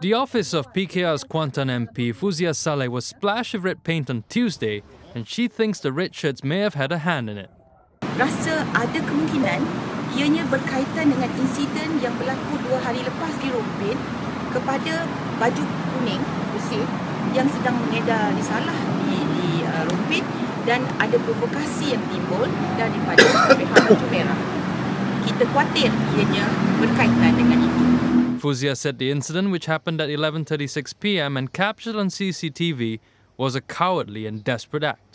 The office of PKR's Kuantan MP Fuziah Salleh was splashed with red paint on Tuesday, and she thinks the red shirts may have had a hand in it. Rasa ada kemungkinan ianya berkaitan dengan insiden yang berlaku dua hari lepas di Rompin kepada baju kuning bersih yang sedang mengedar risalah di, di uh, Rompin dan ada provokasi yang timbul daripada pihak baju merah. Kita khawatir ianya berkaitan. Fuziah said the incident, which happened at 11:36 p.m. and captured on CCTV, was a cowardly and desperate act.